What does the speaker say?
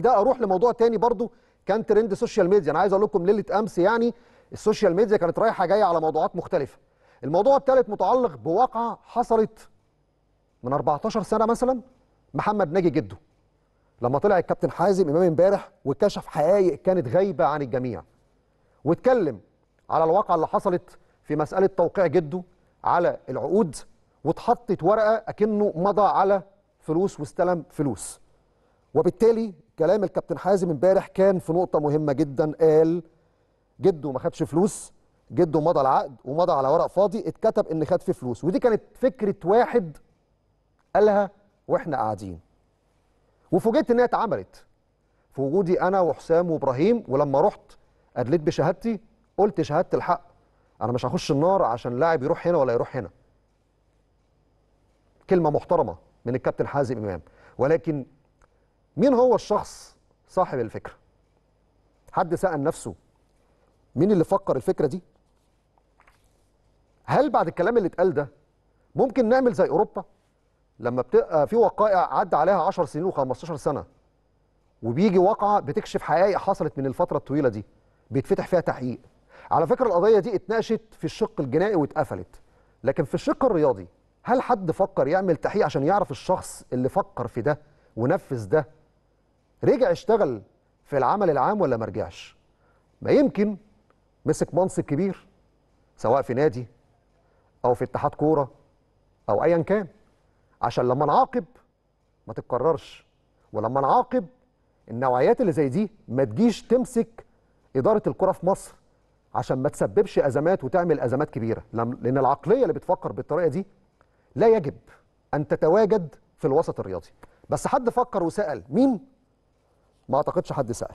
ده أروح لموضوع تاني برضو كان trend social media أنا عايز أقول لكم ليلة امس يعني ال social media كانت رايحة جاية على موضوعات مختلفة. الموضوع الثالث متعلق بواقعة حصلت من 14 سنة مثلا محمد ناجي جدو لما طلع الكابتن حازم إمام امبارح وكشف حقائق كانت غايبة عن الجميع. واتكلم على الواقعة اللي حصلت في مسألة توقيع جدو على العقود واتحطت ورقة أكنه مضى على فلوس واستلم فلوس. وبالتالي كلام الكابتن حازم امبارح كان في نقطة مهمة جدا قال جده ما خدش فلوس جده مضى العقد ومضى على ورق فاضي اتكتب إن خد فيه فلوس. ودي كانت فكرة واحد قالها وإحنا قاعدين. وفوجئت ان هي اتعملت. في وجودي أنا وحسام وإبراهيم ولما رحت أدليت بشهادتي قلت شهادة الحق. أنا مش هخش النار عشان لاعب يروح هنا ولا يروح هنا. كلمة محترمة من الكابتن حازم إمام. ولكن مين هو الشخص صاحب الفكرة؟ حد سأل نفسه مين اللي فكر الفكرة دي؟ هل بعد الكلام اللي اتقال ده ممكن نعمل زي أوروبا؟ لما بتبقى في وقائع عدى عليها 10 سنين و15 سنة وبيجي واقعة بتكشف حقائق حصلت من الفترة الطويلة دي بيتفتح فيها تحقيق. على فكرة القضية دي اتناقشت في الشق الجنائي واتقفلت. لكن في الشق الرياضي هل حد فكر يعمل تحقيق عشان يعرف الشخص اللي فكر في ده ونفذ ده؟ رجع اشتغل في العمل العام ولا ما رجعش؟ ما يمكن مسك منصب كبير سواء في نادي أو في اتحاد كورة أو ايا كان عشان لما نعاقب ما تتكررش. ولما نعاقب النوعيات اللي زي دي ما تجيش تمسك إدارة الكرة في مصر عشان ما تسببش أزمات وتعمل أزمات كبيرة. لأن العقلية اللي بتفكر بالطريقة دي لا يجب أن تتواجد في الوسط الرياضي. بس حد فكر وسأل مين ما أعتقدش حد سأل.